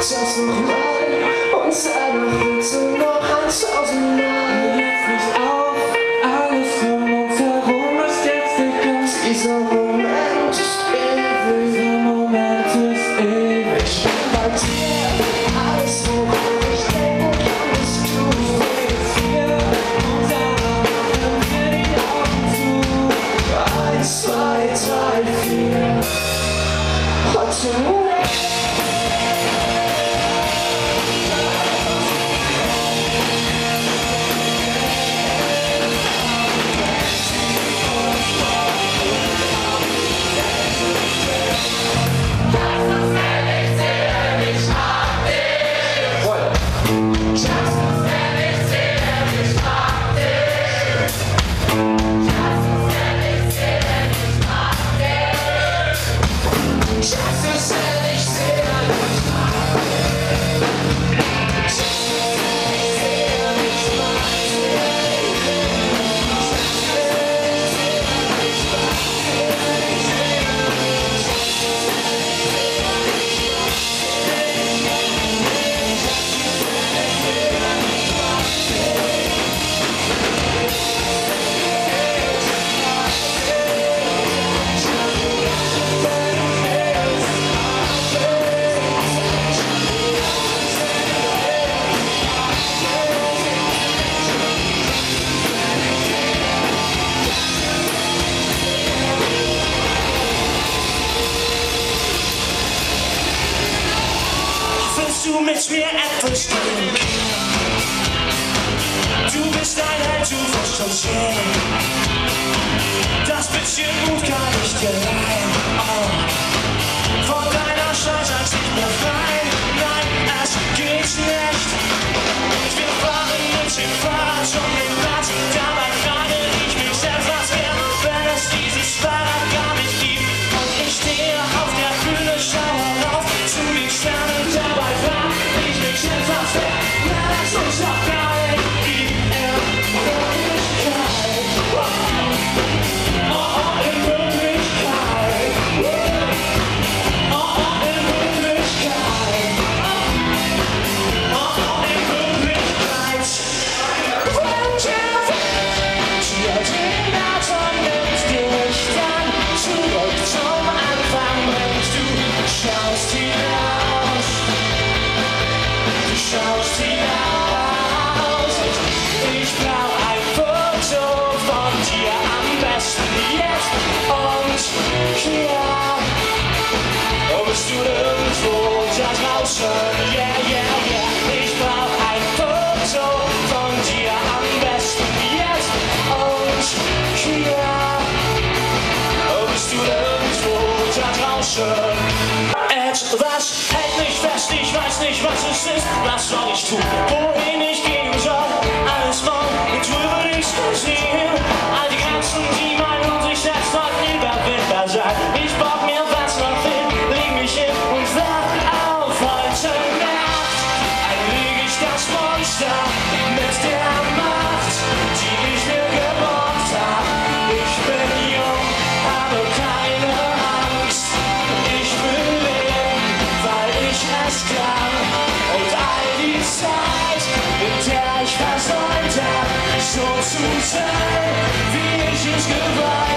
das nochmal und sag doch bitte noch ein tausendmal. Jetzt nicht auf, alles um uns ist. Dieser Moment ist ewig. Dieser Moment ist ewig. Ich bin bei dir, alles woran ich denken kann, bist du. Eins, zwei, drei, vier. Heute say Mit mir etwas tun? Du bist ein Held, du wirst schon sehen. Das bisschen Mut kann ich dir leihen. Oh. Von deiner Scheiße nicht mehr frei. Nein, es geht nicht. Wir fahren mit dem Fahrrad um jetzt und hier. Wo bist du irgendwo da draußen? Yeah, yeah, yeah. Ich brauch ein Foto von dir am besten jetzt und hier. Wo bist du irgendwo da draußen? Etwas hält mich fest, ich weiß nicht, was es ist. Was soll ich tun? Wohin sous le soleil, vieille jusque.